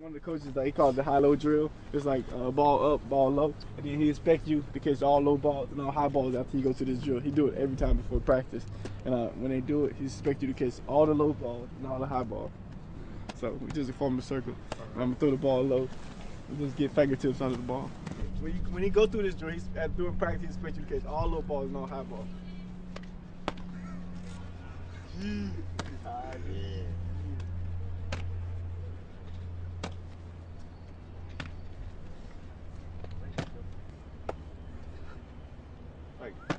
One of the coaches, like, he called the high-low drill. It's like uh, ball up, ball low, and then he expect you to catch all low balls and all high balls after you go to this drill. He do it every time before practice, and uh, when they do it, he expect you to catch all the low balls and all the high balls. So we just form a circle. And I'm gonna throw the ball low. We just get fingertips under the ball. When you when he go through this drill, he's at doing practice, he expect you to catch all low balls and all high balls. Right.